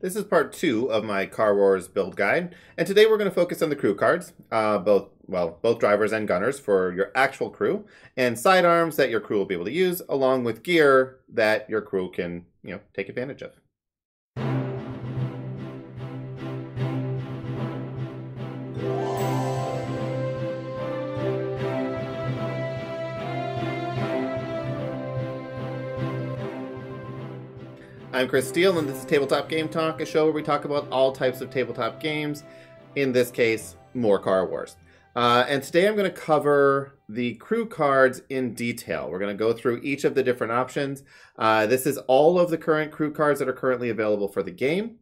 This is part two of my Car Wars build guide, and today we're going to focus on the crew cards, uh, both well, both drivers and gunners for your actual crew, and sidearms that your crew will be able to use, along with gear that your crew can, you know, take advantage of. I'm Chris Steele, and this is Tabletop Game Talk, a show where we talk about all types of tabletop games, in this case, more Car Wars. Uh, and today I'm going to cover the crew cards in detail. We're going to go through each of the different options. Uh, this is all of the current crew cards that are currently available for the game.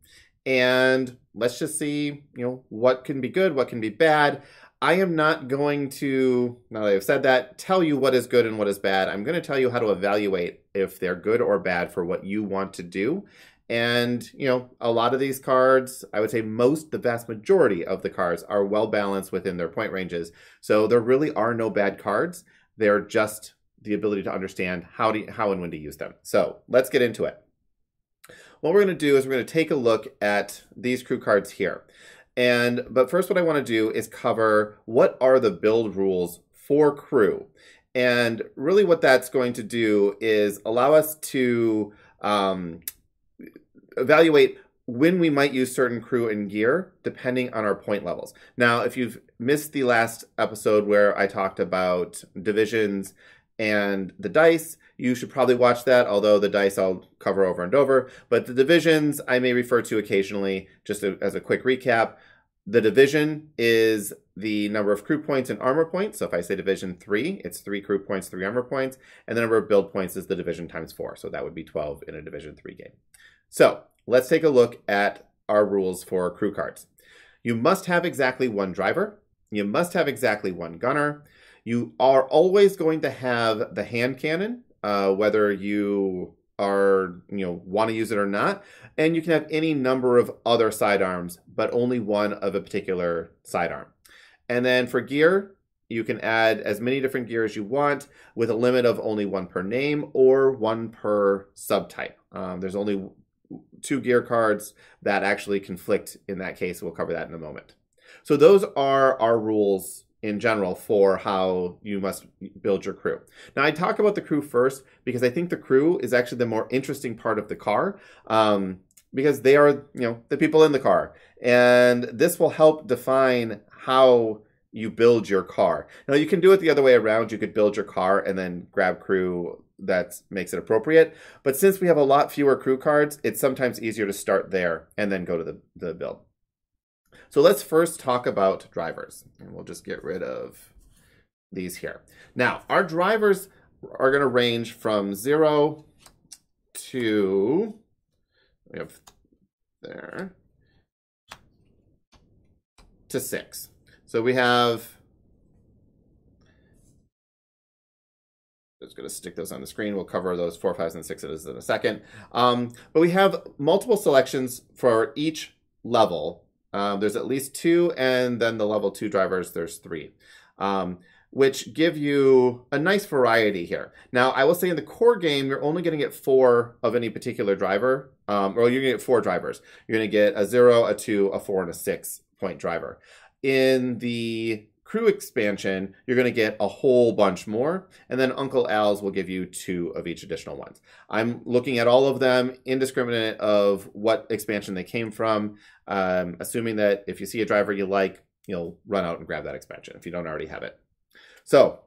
And let's just see, you know, what can be good, what can be bad. I am not going to, now that I've said that, tell you what is good and what is bad. I'm going to tell you how to evaluate if they're good or bad for what you want to do. And, you know, a lot of these cards, I would say most, the vast majority of the cards are well balanced within their point ranges. So there really are no bad cards. They're just the ability to understand how to, how and when to use them. So let's get into it. What we're going to do is we're going to take a look at these crew cards here. And but first what I want to do is cover what are the build rules for crew. And really what that's going to do is allow us to um, evaluate when we might use certain crew and gear depending on our point levels. Now, if you've missed the last episode where I talked about divisions and the dice, you should probably watch that, although the dice I'll cover over and over. But the divisions I may refer to occasionally, just as a quick recap. The division is the number of crew points and armor points. So if I say division three, it's three crew points, three armor points. And the number of build points is the division times four. So that would be 12 in a division three game. So let's take a look at our rules for crew cards. You must have exactly one driver. You must have exactly one gunner. You are always going to have the hand cannon, uh, whether you are you know want to use it or not and you can have any number of other sidearms but only one of a particular sidearm. And then for gear you can add as many different gear as you want with a limit of only one per name or one per subtype. Um, there's only two gear cards that actually conflict in that case we'll cover that in a moment. So those are our rules in general for how you must build your crew. Now, I talk about the crew first because I think the crew is actually the more interesting part of the car um, because they are, you know, the people in the car. And this will help define how you build your car. Now, you can do it the other way around. You could build your car and then grab crew that makes it appropriate. But since we have a lot fewer crew cards, it's sometimes easier to start there and then go to the, the build. So let's first talk about drivers. And we'll just get rid of these here. Now, our drivers are going to range from 0 to, we have there, to 6. So we have, just going to stick those on the screen. We'll cover those four, fives, and sixes in a second. Um, but we have multiple selections for each level um, there's at least two, and then the level two drivers, there's three, um, which give you a nice variety here. Now, I will say in the core game, you're only going to get four of any particular driver, um, or you're going to get four drivers. You're going to get a zero, a two, a four, and a six point driver. In the crew expansion, you're going to get a whole bunch more. And then Uncle Al's will give you two of each additional ones. I'm looking at all of them indiscriminate of what expansion they came from, um, assuming that if you see a driver you like, you'll run out and grab that expansion if you don't already have it. So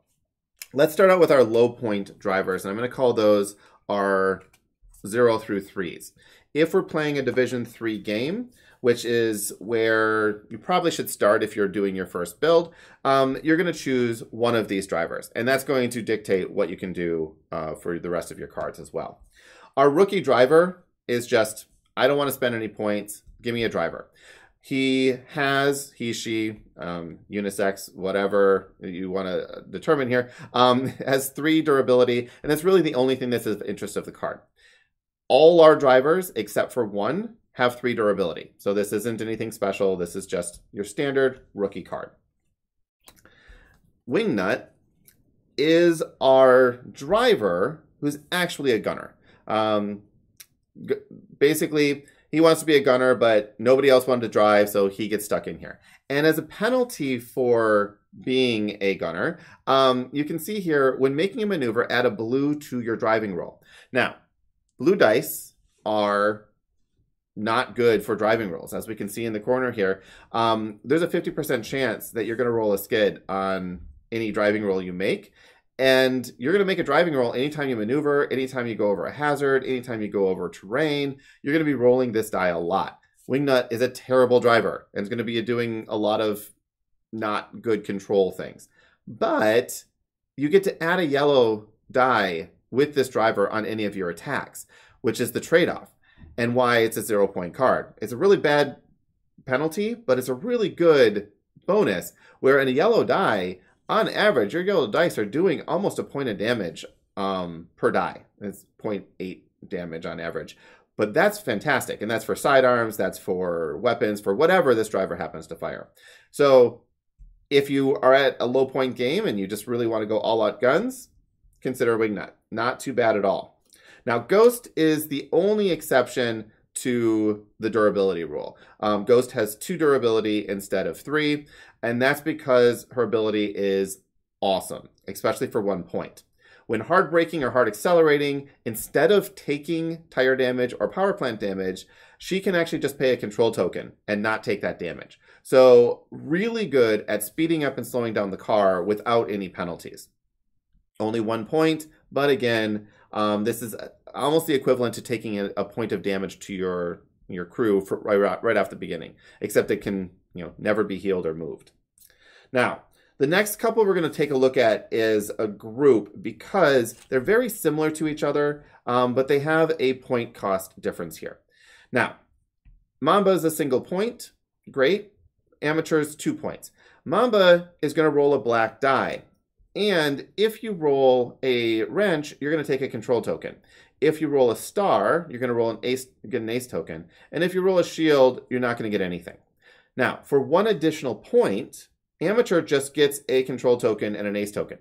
let's start out with our low point drivers. And I'm going to call those our zero through threes. If we're playing a Division 3 game, which is where you probably should start if you're doing your first build. Um, you're going to choose one of these drivers, and that's going to dictate what you can do uh, for the rest of your cards as well. Our rookie driver is just, I don't want to spend any points, give me a driver. He has, he, she, um, unisex, whatever you want to determine here, um, has three durability, and that's really the only thing that's of interest of the card. All our drivers, except for one, have three durability. So this isn't anything special. This is just your standard rookie card. Wingnut is our driver who's actually a gunner. Um, basically, he wants to be a gunner, but nobody else wanted to drive, so he gets stuck in here. And as a penalty for being a gunner, um, you can see here when making a maneuver, add a blue to your driving roll. Now, blue dice are not good for driving rolls. As we can see in the corner here, um, there's a 50% chance that you're going to roll a skid on any driving roll you make. And you're going to make a driving roll anytime you maneuver, anytime you go over a hazard, anytime you go over terrain. You're going to be rolling this die a lot. Wingnut is a terrible driver and is going to be doing a lot of not good control things. But you get to add a yellow die with this driver on any of your attacks, which is the trade off and why it's a zero point card. It's a really bad penalty, but it's a really good bonus. Where in a yellow die, on average, your yellow dice are doing almost a point of damage um, per die. It's 0.8 damage on average. But that's fantastic. And that's for sidearms, that's for weapons, for whatever this driver happens to fire. So if you are at a low point game and you just really want to go all out guns, consider Wingnut. Not too bad at all. Now, Ghost is the only exception to the durability rule. Um, Ghost has two durability instead of three, and that's because her ability is awesome, especially for one point. When hard braking or hard accelerating, instead of taking tire damage or power plant damage, she can actually just pay a control token and not take that damage. So, really good at speeding up and slowing down the car without any penalties. Only one point, but again, um, this is almost the equivalent to taking a, a, point of damage to your your crew for, right, right off the beginning, except it can you know never be healed or moved. Now, the next couple we're going to take a look at is a group because they're very similar to each other, um, but they have a point cost difference here. Now, Mamba is a single point, great. Amateurs, two points. Mamba is going to roll a black die. And if you roll a wrench, you're going to take a control token. If you roll a star, you're going to roll an ace, get an ace token. And if you roll a shield, you're not going to get anything. Now, for one additional point, amateur just gets a control token and an ace token.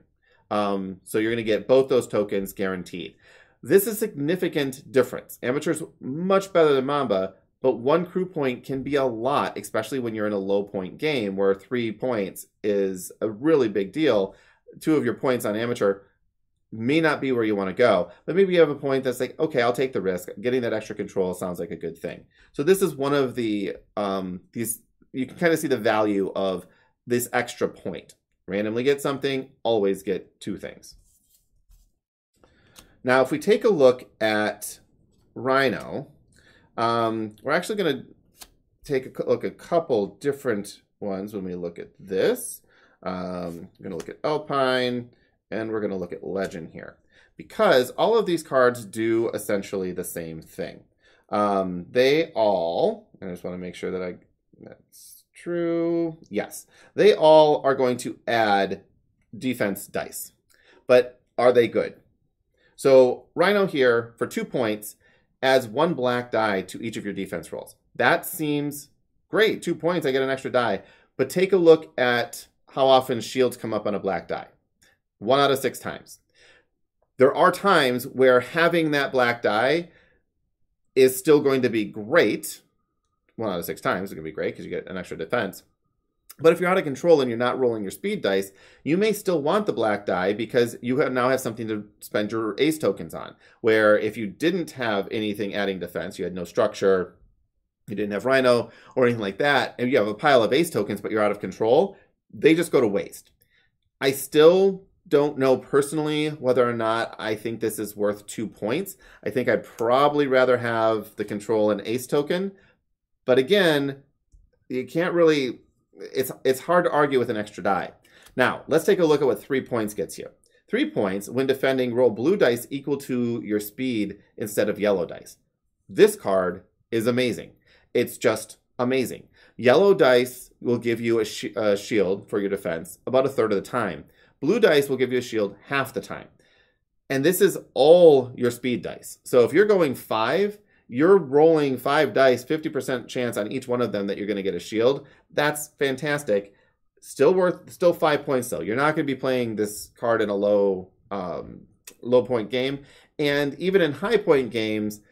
Um, so you're going to get both those tokens guaranteed. This is a significant difference. Amateur's much better than Mamba, but one crew point can be a lot, especially when you're in a low point game where three points is a really big deal two of your points on amateur may not be where you want to go, but maybe you have a point that's like, okay, I'll take the risk. Getting that extra control sounds like a good thing. So this is one of the um, these you can kind of see the value of this extra point. Randomly get something, always get two things. Now, if we take a look at Rhino, um, we're actually going to take a look at a couple different ones when we look at this. Um, we're going to look at Alpine, and we're going to look at Legend here. Because all of these cards do essentially the same thing. Um, they all, I just want to make sure that I, that's true. Yes, they all are going to add defense dice. But are they good? So Rhino here, for two points, adds one black die to each of your defense rolls. That seems great. Two points, I get an extra die. But take a look at how often shields come up on a black die. One out of six times. There are times where having that black die is still going to be great. One out of six times is going to be great because you get an extra defense. But if you're out of control and you're not rolling your speed dice, you may still want the black die because you have now have something to spend your ace tokens on. Where if you didn't have anything adding defense, you had no structure, you didn't have Rhino or anything like that, and you have a pile of ace tokens, but you're out of control, they just go to waste. I still don't know personally whether or not I think this is worth two points. I think I'd probably rather have the control and ace token. But again, you can't really it's it's hard to argue with an extra die. Now, let's take a look at what three points gets you. Three points when defending, roll blue dice equal to your speed instead of yellow dice. This card is amazing. It's just amazing. Yellow dice will give you a, sh- a, shield for your defense about a third of the time. Blue dice will give you a shield half the time. And this is all your speed dice. So if you're going five, you're rolling five dice, 50% chance on each one of them that you're going to get a shield. That's fantastic. Still worth, still five points though. You're not going to be playing this card in a low, um, low point game. And even in high point games,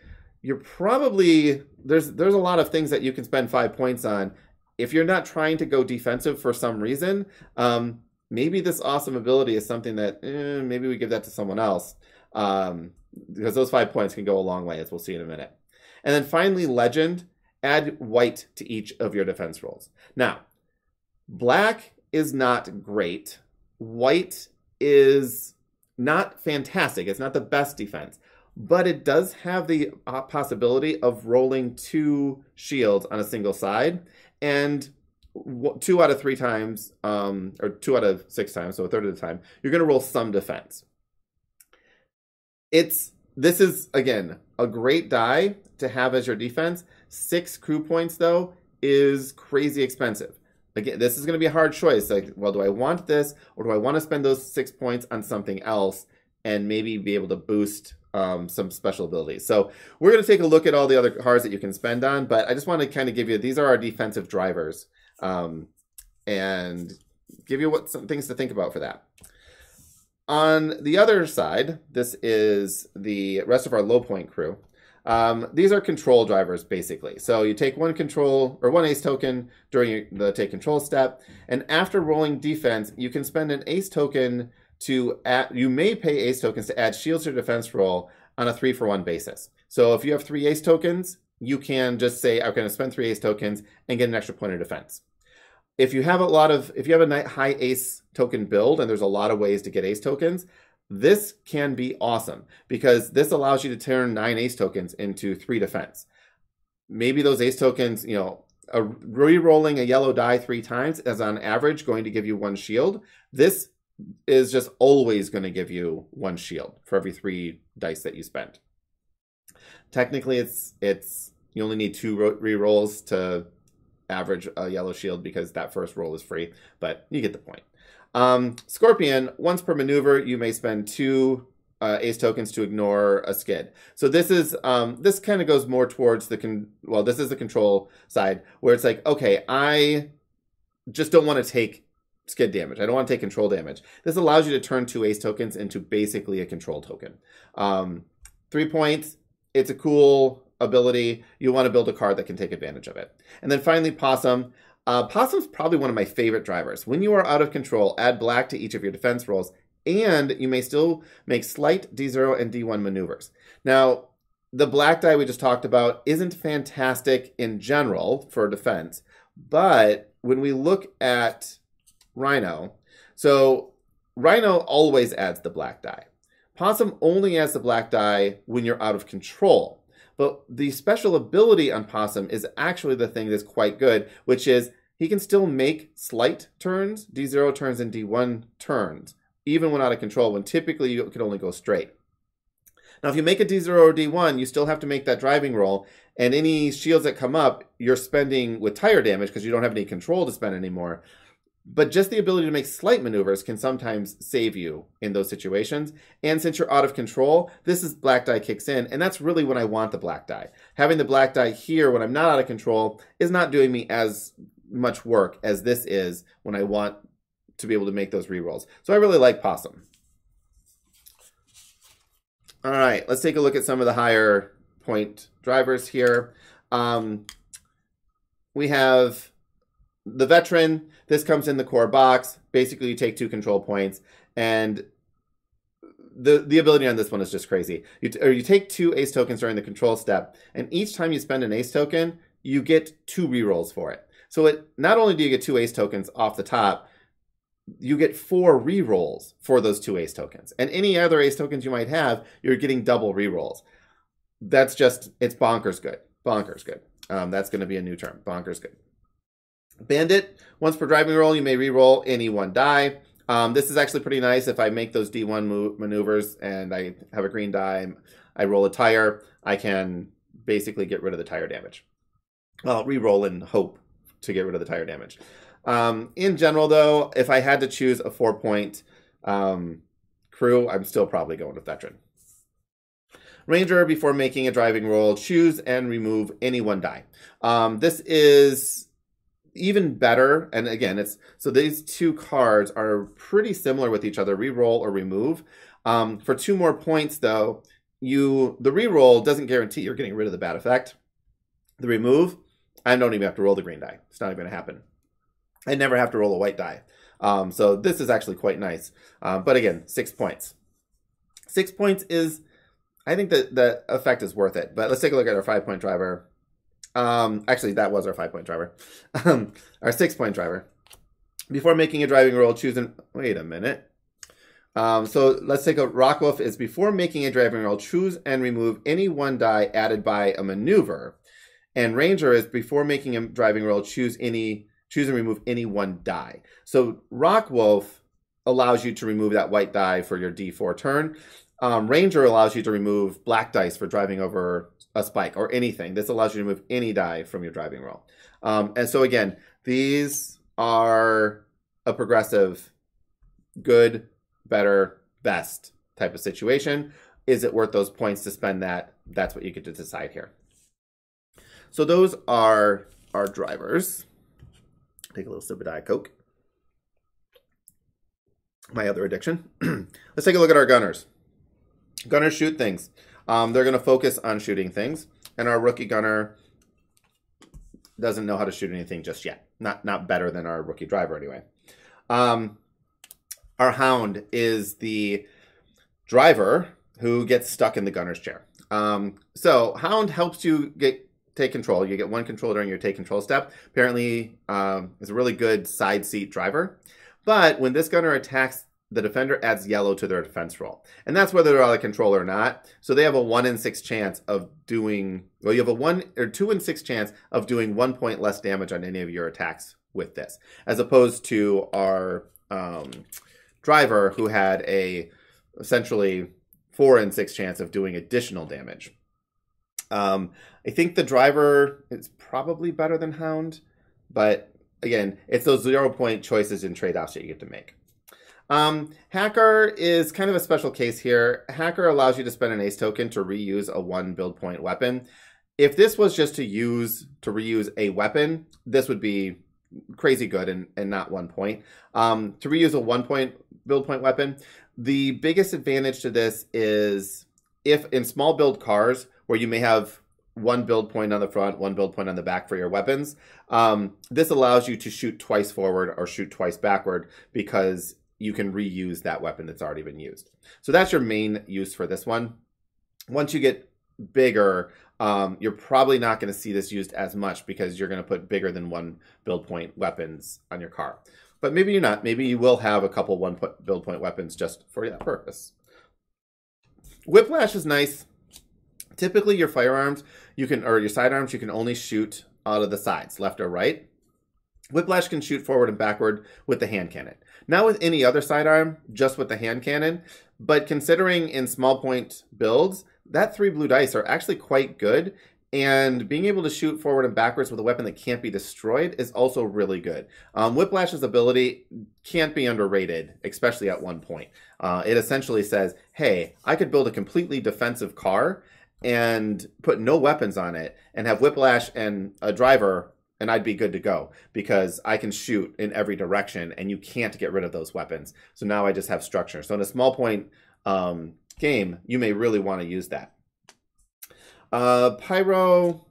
you're probably there's there's a lot of things that you can spend five points on. If you're not trying to go defensive for some reason, um, maybe this awesome ability is something that eh, maybe we give that to someone else um, because those five points can go a long way, as we'll see in a minute. And then finally, legend. Add white to each of your defense rolls. Now, black is not great. White is not fantastic. It's not the best defense but it does have the uh, possibility of rolling two shields on a single side and two out of three times um, or two out of six times so a third of the time you're going to roll some defense. It's this is again a great die to have as your defense. Six crew points though is crazy expensive. Again this is going to be a hard choice like well do i want this or do i want to spend those six points on something else and maybe be able to boost um, some special abilities. So we're going to take a look at all the other cards that you can spend on, but I just want to kind of give you, these are our defensive drivers um, and give you what some things to think about for that. On the other side, this is the rest of our low point crew. Um, these are control drivers, basically. So you take one control or one ace token during the take control step, and after rolling defense, you can spend an ace token to add, you may pay ace tokens to add shields to defense roll on a three for one basis. So if you have three ace tokens, you can just say, I'm going to spend three ace tokens and get an extra point of defense. If you have a lot of, if you have a high ace token build and there's a lot of ways to get ace tokens, this can be awesome because this allows you to turn nine ace tokens into three defense. Maybe those ace tokens, you know, a re-rolling a yellow die three times is on average going to give you one shield. This is just always going to give you one shield for every three dice that you spend. Technically, it's it's you only need two re-rolls to average a yellow shield because that first roll is free, but you get the point. Um, Scorpion, once per maneuver, you may spend two uh, ace tokens to ignore a skid. So this is um, this kind of goes more towards the con- well, this is the control side where it's like, okay, I just don't want to take skid damage. I don't want to take control damage. This allows you to turn two ace tokens into basically a control token. Um, three points. It's a cool ability. You want to build a card that can take advantage of it. And then finally, Possum. Uh, Possum's probably one of my favorite drivers. When you are out of control, add black to each of your defense rolls, and you may still make slight D0 and D1 maneuvers. Now, the black die we just talked about isn't fantastic in general for defense, but when we look at Rhino. So Rhino always adds the black die. Possum only adds the black die when you're out of control. But the special ability on Possum is actually the thing that's quite good, which is he can still make slight turns, D0 turns and D1 turns, even when out of control, when typically you could only go straight. Now, if you make a D0 or D1, you still have to make that driving roll, and any shields that come up, you're spending with tire damage because you don't have any control to spend anymore. But just the ability to make slight maneuvers can sometimes save you in those situations. And since you're out of control, this is black die kicks in. And that's really when I want the black die. Having the black die here when I'm not out of control is not doing me as much work as this is when I want to be able to make those rerolls. So I really like Possum. All right, let's take a look at some of the higher point drivers here. Um, we have the veteran, this comes in the core box. Basically, you take two control points, and the the ability on this one is just crazy. You or you take two ace tokens during the control step, and each time you spend an ace token, you get two rerolls for it. So it not only do you get two ace tokens off the top, you get four rerolls for those two ace tokens. And any other ace tokens you might have, you're getting double rerolls. That's just it's bonkers good. Bonkers good. Um, that's going to be a new term. Bonkers good. Bandit, once per driving roll, you may re-roll any one die. Um, this is actually pretty nice. If I make those D1 move, maneuvers and I have a green die, I roll a tire, I can basically get rid of the tire damage. Well, re-roll and hope to get rid of the tire damage. Um, in general, though, if I had to choose a four-point um, crew, I'm still probably going with Veteran. Ranger, before making a driving roll, choose and remove any one die. Um, this is even better, and again, it's so these two cards are pretty similar with each other, re-roll or remove. Um, for two more points, though, you the re-roll doesn't guarantee you're getting rid of the bad effect. The remove, I don't even have to roll the green die. It's not even going to happen. I never have to roll a white die. Um, so this is actually quite nice. Um, but again, six points. Six points is, I think that the effect is worth it. But let's take a look at our five point driver. Um, actually, that was our five point driver. Um, our six point driver. Before making a driving roll, choose an. Wait a minute. Um, so let's take a rock wolf is before making a driving roll, choose and remove any one die added by a maneuver. And Ranger is before making a driving roll, choose any choose and remove any one die. So rock wolf allows you to remove that white die for your D4 turn. Um, Ranger allows you to remove black dice for driving over a spike or anything. This allows you to remove any die from your driving roll. Um, and so again, these are a progressive good, better, best type of situation. Is it worth those points to spend that? That's what you get to decide here. So those are our drivers. Take a little sip of Diet Coke. My other addiction. Let's take a look at our gunners. Gunners shoot things. Um, they're going to focus on shooting things. And our rookie gunner doesn't know how to shoot anything just yet. Not not better than our rookie driver anyway. Um, our hound is the driver who gets stuck in the gunner's chair. Um, so hound helps you get take control. You get one control during your take control step. Apparently, um, is a really good side seat driver. But when this gunner attacks, the defender adds yellow to their defense roll. And that's whether they're out of control or not. So they have a one in six chance of doing, well, you have a one or two in six chance of doing one point less damage on any of your attacks with this, as opposed to our um, driver who had a essentially four in six chance of doing additional damage. Um, I think the driver is probably better than Hound, but again, it's those zero point choices and trade offs that you get to make. Um, Hacker is kind of a special case here. Hacker allows you to spend an ace token to reuse a one build point weapon. If this was just to use to reuse a weapon, this would be crazy good and, and not one point. Um, to reuse a one point build point weapon, the biggest advantage to this is if in small build cars where you may have one build point on the front, one build point on the back for your weapons. Um, this allows you to shoot twice forward or shoot twice backward because you can reuse that weapon that's already been used. So that's your main use for this one. Once you get bigger, um, you're probably not going to see this used as much because you're going to put bigger than one build point weapons on your car. But maybe you're not. Maybe you will have a couple one build point weapons just for that purpose. Whiplash is nice. Typically, your firearms you can or your sidearms you can only shoot out of the sides, left or right. Whiplash can shoot forward and backward with the hand cannon. Not with any other sidearm, just with the hand cannon. But considering in small point builds, that three blue dice are actually quite good. And being able to shoot forward and backwards with a weapon that can't be destroyed is also really good. Um, Whiplash's ability can't be underrated, especially at one point. Uh, it essentially says, hey, I could build a completely defensive car and put no weapons on it and have whiplash and a driver and I'd be good to go because I can shoot in every direction and you can't get rid of those weapons. So now I just have structure. So in a small point um, game, you may really want to use that. Uh, Pyro,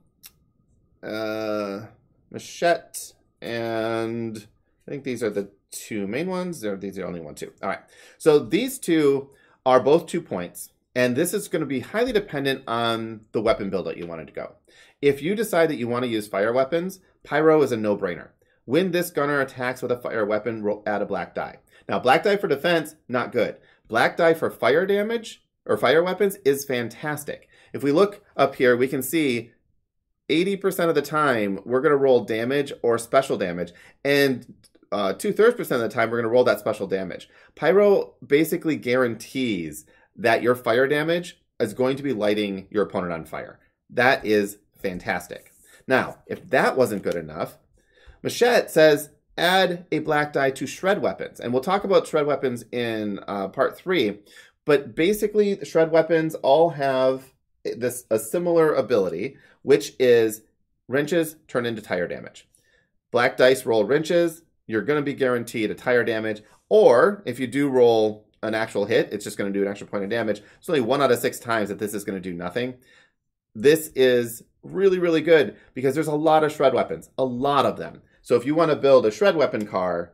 uh, Machette, and I think these are the two main ones. These are only one, two. All right. So these two are both two points. And this is going to be highly dependent on the weapon build that you wanted to go. If you decide that you want to use fire weapons, Pyro is a no-brainer. When this gunner attacks with a fire weapon, roll, add a black die. Now, black die for defense, not good. Black die for fire damage or fire weapons is fantastic. If we look up here, we can see 80% of the time we're going to roll damage or special damage. And uh, two thirds percent of the time we're going to roll that special damage. Pyro basically guarantees that your fire damage is going to be lighting your opponent on fire. That is fantastic. Now, if that wasn't good enough, Machette says add a black die to shred weapons. And we'll talk about shred weapons in uh, part three. But basically, the shred weapons all have this a similar ability, which is wrenches turn into tire damage. Black dice roll wrenches, you're going to be guaranteed a tire damage. Or if you do roll an actual hit, it's just going to do an extra point of damage. It's only one out of six times that this is going to do nothing. This is really, really good because there's a lot of shred weapons, a lot of them. So if you want to build a shred weapon car,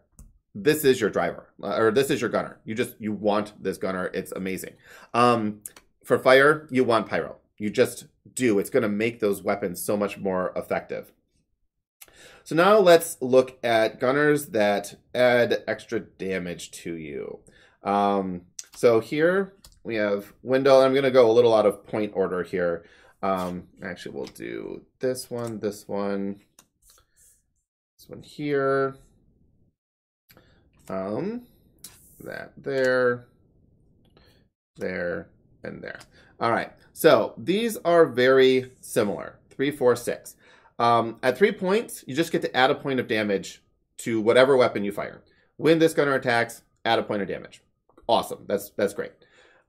this is your driver uh, or this is your gunner. You just you want this gunner. It's amazing. Um, for fire, you want pyro. You just do. It's going to make those weapons so much more effective. So now let's look at gunners that add extra damage to you. Um, so here we have window. I'm going to go a little out of point order here. Um, actually, we'll do this one, this one, this one here. Um, that there, there, and there. All right. So these are very similar. Three, four, six. Um, at three points, you just get to add a point of damage to whatever weapon you fire. When this gunner attacks, add a point of damage. Awesome. That's that's great.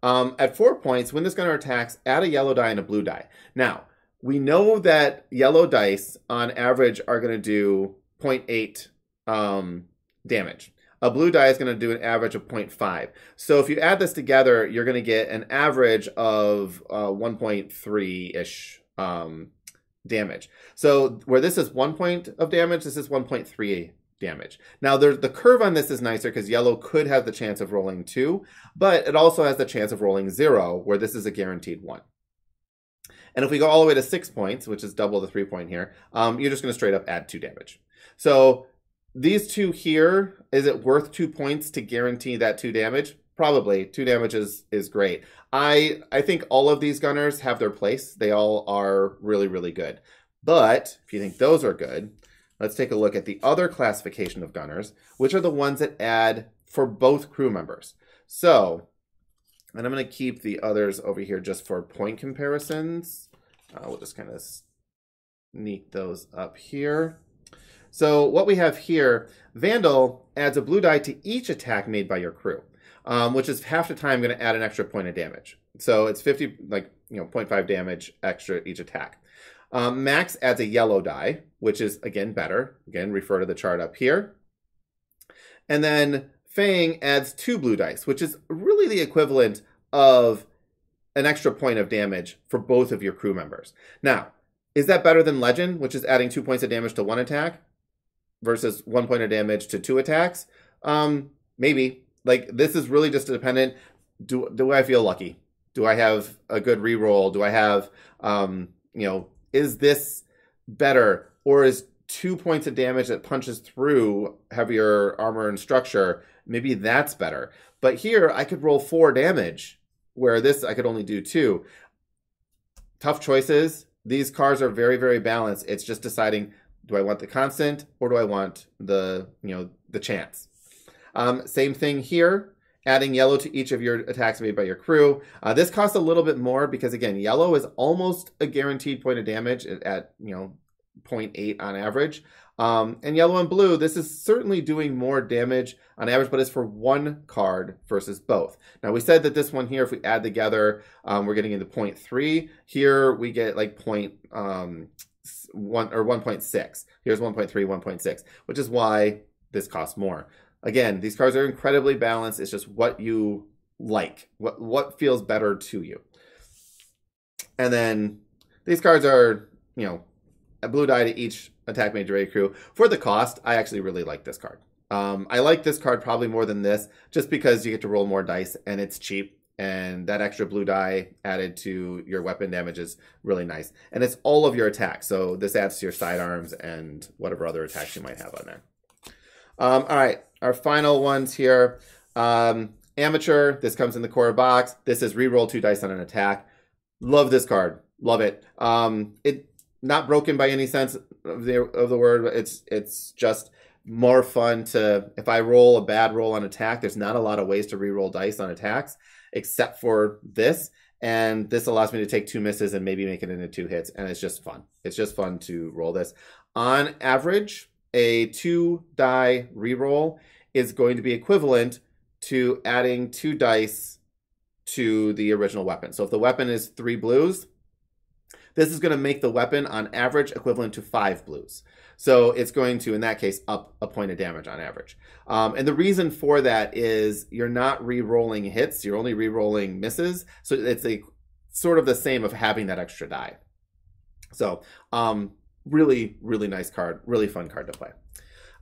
Um, at four points, when this gunner attacks, add a yellow die and a blue die. Now, we know that yellow dice on average are going to do 0.8 um, damage. A blue die is going to do an average of 0.5. So if you add this together, you're going to get an average of uh, 1.3 ish um, damage. So where this is one point of damage, this is 1.3 damage. Now there, the curve on this is nicer because yellow could have the chance of rolling two, but it also has the chance of rolling zero, where this is a guaranteed one. And if we go all the way to six points, which is double the three point here, um, you're just going to straight up add two damage. So these two here, is it worth two points to guarantee that two damage? Probably. Two damage is, is great. I I think all of these gunners have their place. They all are really, really good. But if you think those are good, let's take a look at the other classification of gunners, which are the ones that add for both crew members. So, and I'm going to keep the others over here just for point comparisons. Uh, we'll just kind of sneak those up here. So what we have here, Vandal adds a blue die to each attack made by your crew, um, which is half the time going to add an extra point of damage. So it's 50, like, you know, 0.5 damage extra each attack. Um, Max adds a yellow die, which is, again, better. Again, refer to the chart up here. And then Fang adds two blue dice, which is really the equivalent of an extra point of damage for both of your crew members. Now, is that better than Legend, which is adding two points of damage to one attack? versus one point of damage to two attacks? Um, maybe. Like this is really just dependent. Do do I feel lucky? Do I have a good reroll? Do I have um, you know, is this better or is two points of damage that punches through heavier armor and structure? Maybe that's better. But here I could roll four damage, where this I could only do two. Tough choices. These cars are very, very balanced. It's just deciding do I want the constant or do I want the, you know, the chance? Um, same thing here, adding yellow to each of your attacks made by your crew. Uh, this costs a little bit more because again, yellow is almost a guaranteed point of damage at, at you know, 0.8 on average. Um, and yellow and blue, this is certainly doing more damage on average, but it's for one card versus both. Now we said that this one here, if we add together, um, we're getting into 0.3. Here we get like point, um, one or 1.6. Here's 1.3, 1.6, which is why this costs more. Again, these cards are incredibly balanced. It's just what you like, what what feels better to you. And then these cards are, you know, a blue die to each attack major crew. For the cost, I actually really like this card. Um, I like this card probably more than this, just because you get to roll more dice and it's cheap and that extra blue die added to your weapon damage is really nice. And it's all of your attacks, so this adds to your sidearms and whatever other attacks you might have on there. Um, all right, our final ones here. Um, amateur, this comes in the core box. This is reroll two dice on an attack. Love this card. Love it. Um, it not broken by any sense of the of the word. It's it's just more fun to if I roll a bad roll on attack. There's not a lot of ways to reroll dice on attacks except for this. And this allows me to take two misses and maybe make it into two hits. And it's just fun. It's just fun to roll this. On average, a two die reroll is going to be equivalent to adding two dice to the original weapon. So if the weapon is three blues, this is going to make the weapon on average equivalent to five blues. So it's going to, in that case, up a point of damage on average. Um, and the reason for that is you're not re-rolling hits, you're only re-rolling misses. So it's a sort of the same of having that extra die. So um, really, really nice card, really fun card to play.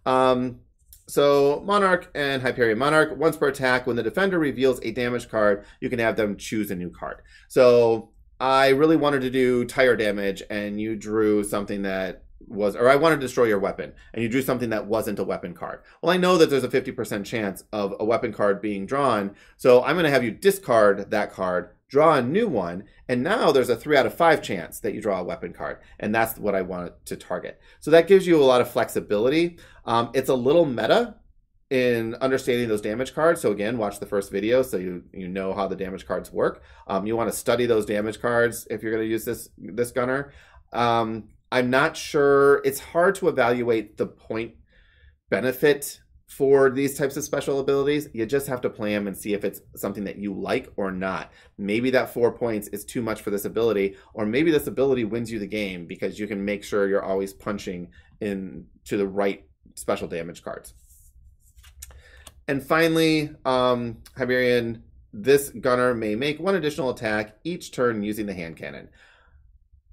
Um, so Monarch and Hyperion Monarch, once per attack, when the defender reveals a damage card, you can have them choose a new card. So I really wanted to do tire damage, and you drew something that was, or I wanted to destroy your weapon, and you drew something that wasn't a weapon card. Well, I know that there's a 50% chance of a weapon card being drawn, so I'm going to have you discard that card, draw a new one, and now there's a three out of five chance that you draw a weapon card, and that's what I want to target. So that gives you a lot of flexibility. Um, it's a little meta in understanding those damage cards. So again, watch the first video so you you know how the damage cards work. Um, you want to study those damage cards if you're going to use this this gunner. Um, I'm not sure. It's hard to evaluate the point benefit for these types of special abilities. You just have to play them and see if it's something that you like or not. Maybe that four points is too much for this ability, or maybe this ability wins you the game because you can make sure you're always punching in to the right special damage cards. And finally, um, Hyperion, this gunner may make one additional attack each turn using the hand cannon.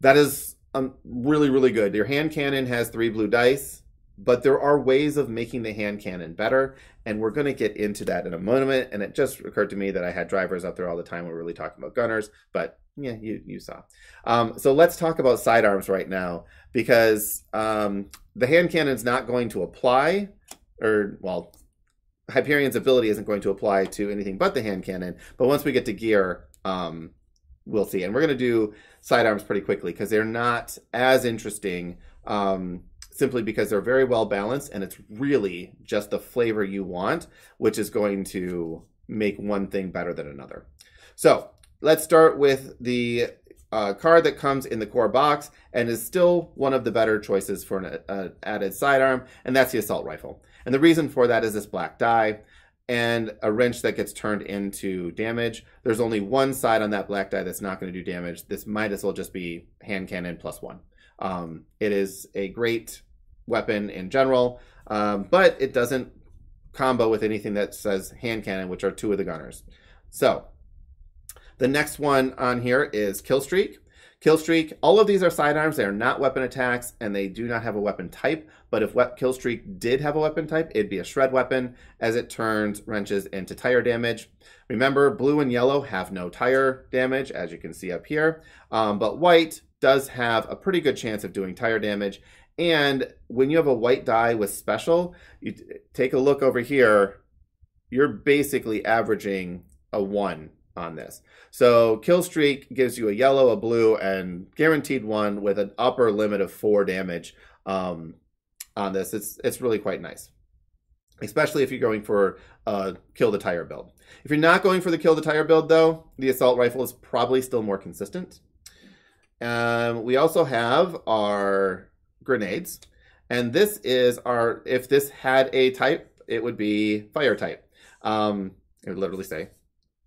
That is um, really, really good. Your hand cannon has three blue dice, but there are ways of making the hand cannon better, and we're going to get into that in a moment. And it just occurred to me that I had drivers up there all the time. We're really talking about gunners, but yeah, you you saw. Um, so let's talk about sidearms right now because um, the hand cannon is not going to apply, or well, Hyperion's ability isn't going to apply to anything but the hand cannon. But once we get to gear, um, we'll see. And we're going to do sidearms pretty quickly because they're not as interesting um, simply because they're very well balanced and it's really just the flavor you want, which is going to make one thing better than another. So let's start with the uh, card that comes in the core box and is still one of the better choices for an uh, added sidearm, and that's the assault rifle. And the reason for that is this black die and a wrench that gets turned into damage. There's only one side on that black die that's not going to do damage. This might as well just be hand cannon plus one. Um, it is a great weapon in general, um, but it doesn't combo with anything that says hand cannon, which are two of the gunners. So the next one on here is kill streak. Killstreak, all of these are sidearms. They are not weapon attacks, and they do not have a weapon type. But if Killstreak did have a weapon type, it'd be a shred weapon, as it turns wrenches into tire damage. Remember, blue and yellow have no tire damage, as you can see up here. Um, but white does have a pretty good chance of doing tire damage. And when you have a white die with special, you take a look over here, you're basically averaging a one on this. So kill streak gives you a yellow, a blue, and guaranteed one with an upper limit of four damage um, on this. It's it's really quite nice, especially if you're going for uh, kill the tire build. If you're not going for the kill the tire build, though, the assault rifle is probably still more consistent. Um, we also have our grenades, and this is our. If this had a type, it would be fire type. Um, it would literally say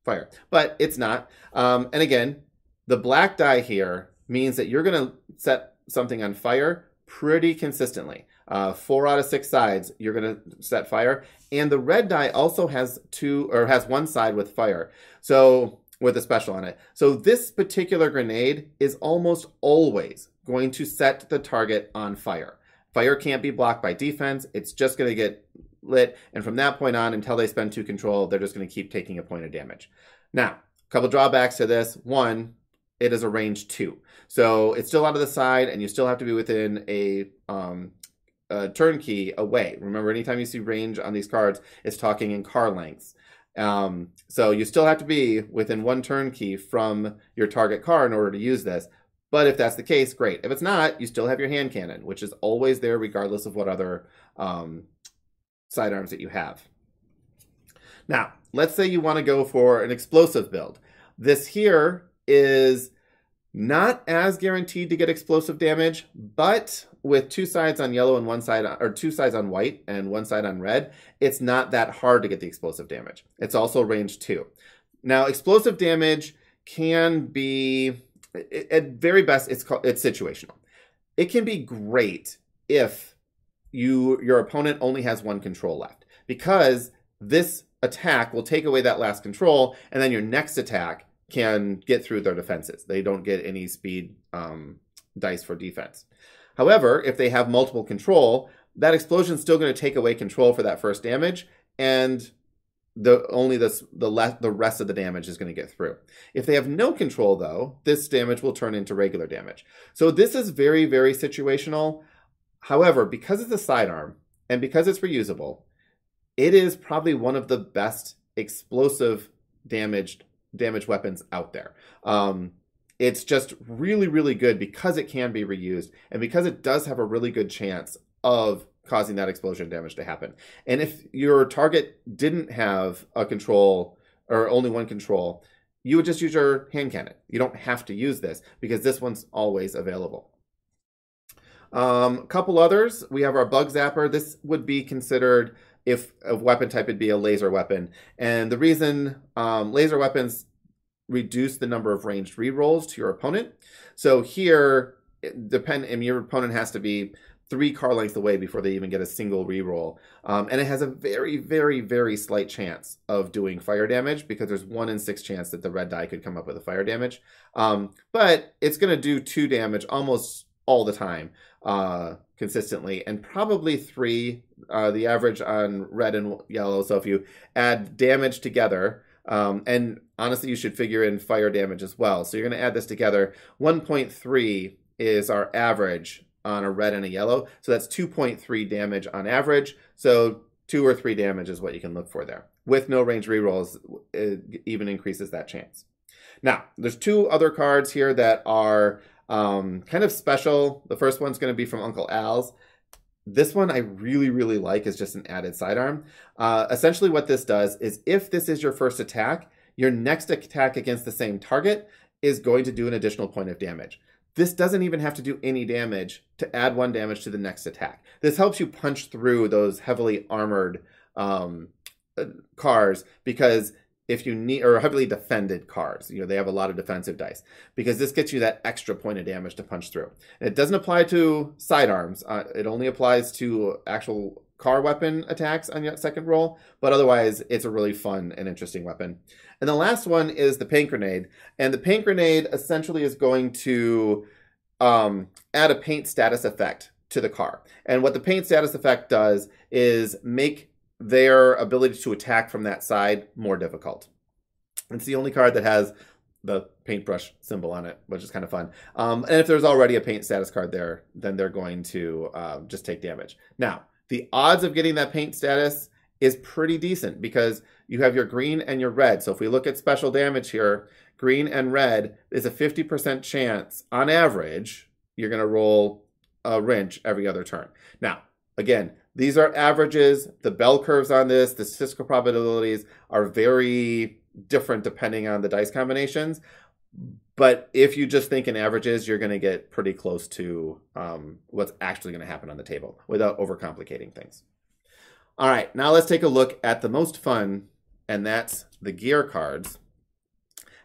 fire, but it's not. Um, and again, the black die here means that you're going to set something on fire pretty consistently. Uh, four out of six sides, you're going to set fire. And the red die also has two or has one side with fire. So with a special on it. So this particular grenade is almost always going to set the target on fire. Fire can't be blocked by defense. It's just going to get lit. And from that point on, until they spend two control, they're just going to keep taking a point of damage. Now, a couple drawbacks to this. One, it is a range two. So it's still out of the side, and you still have to be within a, um, a turnkey away. Remember, anytime you see range on these cards, it's talking in car lengths. Um, so you still have to be within one turnkey from your target car in order to use this. But if that's the case, great. If it's not, you still have your hand cannon, which is always there regardless of what other um, sidearms that you have. Now, let's say you want to go for an explosive build. This here is not as guaranteed to get explosive damage, but with two sides on yellow and one side, or two sides on white and one side on red, it's not that hard to get the explosive damage. It's also range two. Now, explosive damage can be at very best, it's called, it's situational. It can be great if you your opponent only has one control left because this attack will take away that last control, and then your next attack can get through their defenses. They don't get any speed um, dice for defense. However, if they have multiple control, that explosion is still going to take away control for that first damage, and the only this the le- the rest of the damage is going to get through. If they have no control though, this damage will turn into regular damage. So this is very very situational. However, because it's a sidearm and because it's reusable, it is probably one of the best explosive damaged damage weapons out there. Um, it's just really really good because it can be reused and because it does have a really good chance of causing that explosion damage to happen. And if your target didn't have a control or only one control, you would just use your hand cannon. You don't have to use this because this one's always available. Um, a couple others. We have our bug zapper. This would be considered if a weapon type would be a laser weapon. And the reason um, laser weapons reduce the number of ranged rerolls to your opponent. So here, depend, and your opponent has to be three car lengths away before they even get a single reroll. Um, and it has a very, very, very slight chance of doing fire damage because there's one in six chance that the red die could come up with a fire damage. Um, but it's going to do two damage almost all the time uh, consistently, and probably three, uh, the average on red and yellow. So if you add damage together, um, and honestly, you should figure in fire damage as well. So you're going to add this together. 1.3 is our average on a red and a yellow. So that's 2.3 damage on average. So two or three damage is what you can look for there. With no range rerolls, it even increases that chance. Now, there's two other cards here that are um, kind of special. The first one's going to be from Uncle Al's. This one I really, really like is just an added sidearm. Uh, essentially, what this does is if this is your first attack, your next attack against the same target is going to do an additional point of damage. This doesn't even have to do any damage to add one damage to the next attack. This helps you punch through those heavily armored um, uh, cars because if you need or heavily defended cars, you know they have a lot of defensive dice because this gets you that extra point of damage to punch through. And it doesn't apply to sidearms; uh, it only applies to actual car weapon attacks on your second roll. But otherwise, it's a really fun and interesting weapon. And the last one is the paint grenade. And the paint grenade essentially is going to um, add a paint status effect to the car. And what the paint status effect does is make their ability to attack from that side more difficult. It's the only card that has the paintbrush symbol on it, which is kind of fun. Um, and if there's already a paint status card there, then they're going to uh, just take damage. Now, the odds of getting that paint status is pretty decent because you have your green and your red. So if we look at special damage here, green and red is a 50% chance on average you're going to roll a wrench every other turn. Now, again, these are averages. The bell curves on this, the statistical probabilities are very different depending on the dice combinations. But if you just think in averages, you're going to get pretty close to um, what's actually going to happen on the table without overcomplicating things. All right, now let's take a look at the most fun, and that's the gear cards.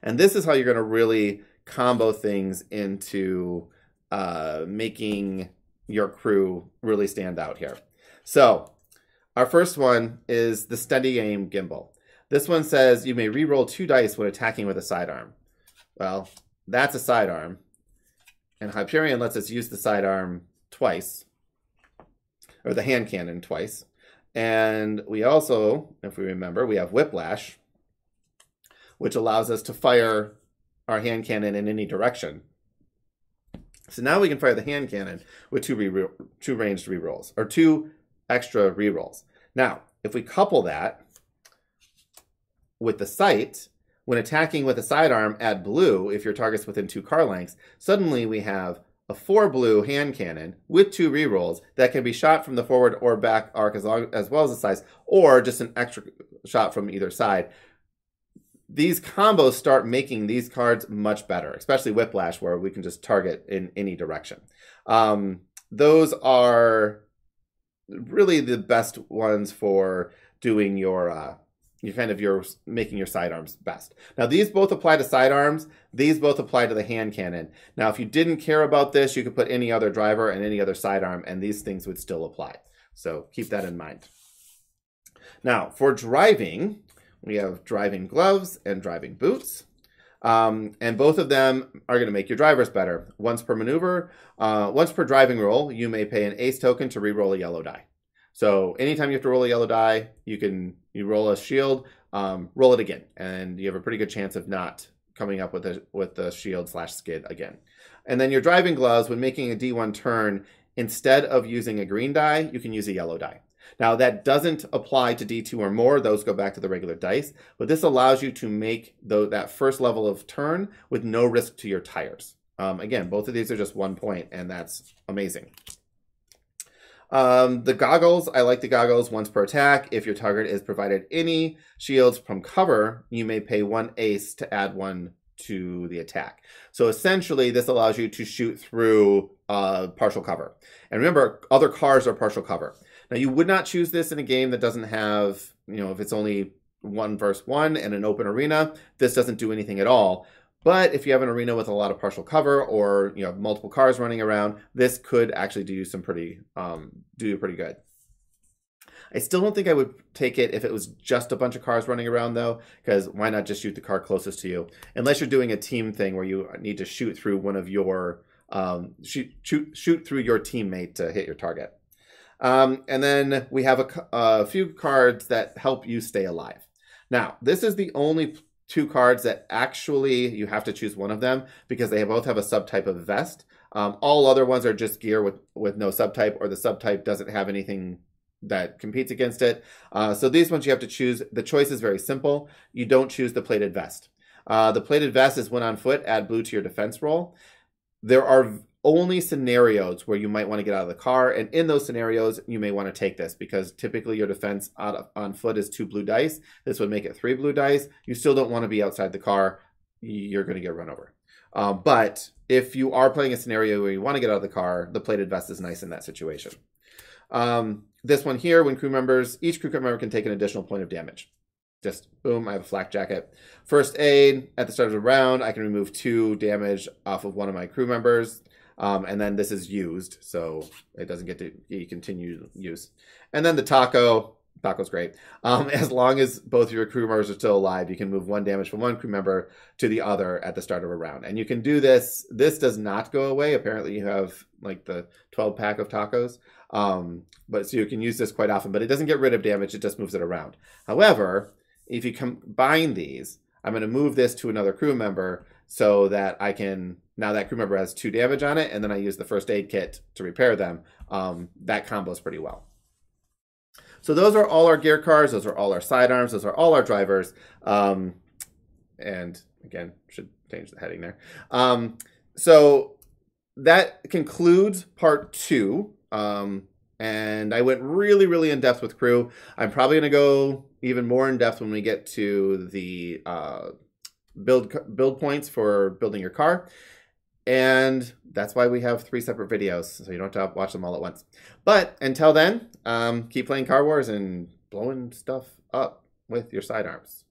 And this is how you're going to really combo things into uh, making your crew really stand out here. So our first one is the steady aim gimbal. This one says you may re-roll two dice when attacking with a sidearm. Well, that's a sidearm. And Hyperion lets us use the sidearm twice, or the hand cannon twice. And we also, if we remember, we have whiplash, which allows us to fire our hand cannon in any direction. So now we can fire the hand cannon with two, re- two ranged rerolls, or two extra rerolls. Now, if we couple that with the sight, when attacking with a sidearm, add blue if your target's within two car lengths, suddenly we have a four blue hand cannon with two rerolls that can be shot from the forward or back arc as, long, as well as the sides, or just an extra shot from either side. These combos start making these cards much better, especially Whiplash, where we can just target in any direction. Um, those are really the best ones for doing your uh, you kind of you're making your sidearms best. Now these both apply to sidearms. These both apply to the hand cannon. Now if you didn't care about this, you could put any other driver and any other sidearm, and these things would still apply. So keep that in mind. Now for driving, we have driving gloves and driving boots. Um, and both of them are going to make your drivers better. Once per maneuver, uh, once per driving roll, you may pay an ace token to re-roll a yellow die. So anytime you have to roll a yellow die, you can you roll a shield, um, roll it again, and you have a pretty good chance of not coming up with a with the shield slash skid again. And then your driving gloves, when making a D1 turn, instead of using a green die, you can use a yellow die. Now that doesn't apply to D2 or more, those go back to the regular dice, but this allows you to make the, that first level of turn with no risk to your tires. Um, again, both of these are just one point, and that's amazing. Um, the goggles, I like the goggles once per attack. If your target is provided any shields from cover, you may pay one ace to add one to the attack. So essentially, this allows you to shoot through uh, partial cover. And remember, other cars are partial cover. Now, you would not choose this in a game that doesn't have, you know, if it's only one versus one and an open arena, this doesn't do anything at all. But if you have an arena with a lot of partial cover or you know multiple cars running around, this could actually do you some pretty um, do pretty good. I still don't think I would take it if it was just a bunch of cars running around though, because why not just shoot the car closest to you? Unless you're doing a team thing where you need to shoot through one of your um, shoot, shoot shoot through your teammate to hit your target. Um, and then we have a, a few cards that help you stay alive. Now, this is the only two cards that actually you have to choose one of them because they both have a subtype of vest. Um, all other ones are just gear with, with no subtype or the subtype doesn't have anything that competes against it. Uh, so these ones you have to choose. The choice is very simple. You don't choose the plated vest. Uh, the plated vest is when on foot, add blue to your defense roll. There are only scenarios where you might want to get out of the car. And in those scenarios, you may want to take this because typically your defense of, on foot is two blue dice. This would make it three blue dice. You still don't want to be outside the car. You're going to get run over. Um, but if you are playing a scenario where you want to get out of the car, the plated vest is nice in that situation. Um, this one here, when crew members, each crew member can take an additional point of damage. Just boom, I have a flak jacket. First aid, at the start of the round, I can remove two damage off of one of my crew members. Um, and then this is used, so it doesn't get to be continued use. And then the taco, taco's great. Um, as long as both your crew members are still alive, you can move one damage from one crew member to the other at the start of a round. And you can do this. This does not go away. Apparently, you have like the 12 pack of tacos. Um, but so you can use this quite often, but it doesn't get rid of damage. It just moves it around. However, if you combine these, I'm going to move this to another crew member so that I can now that crew member has two damage on it, and then I use the first aid kit to repair them. Um, that combos pretty well. So those are all our gear cards. Those are all our sidearms. Those are all our drivers. Um, and again, should change the heading there. Um, so that concludes part two. Um, and I went really, really in depth with crew. I'm probably going to go even more in depth when we get to the uh, build build points for building your car. And that's why we have three separate videos, so you don't have to watch them all at once. But until then, um, keep playing Car Wars and blowing stuff up with your sidearms.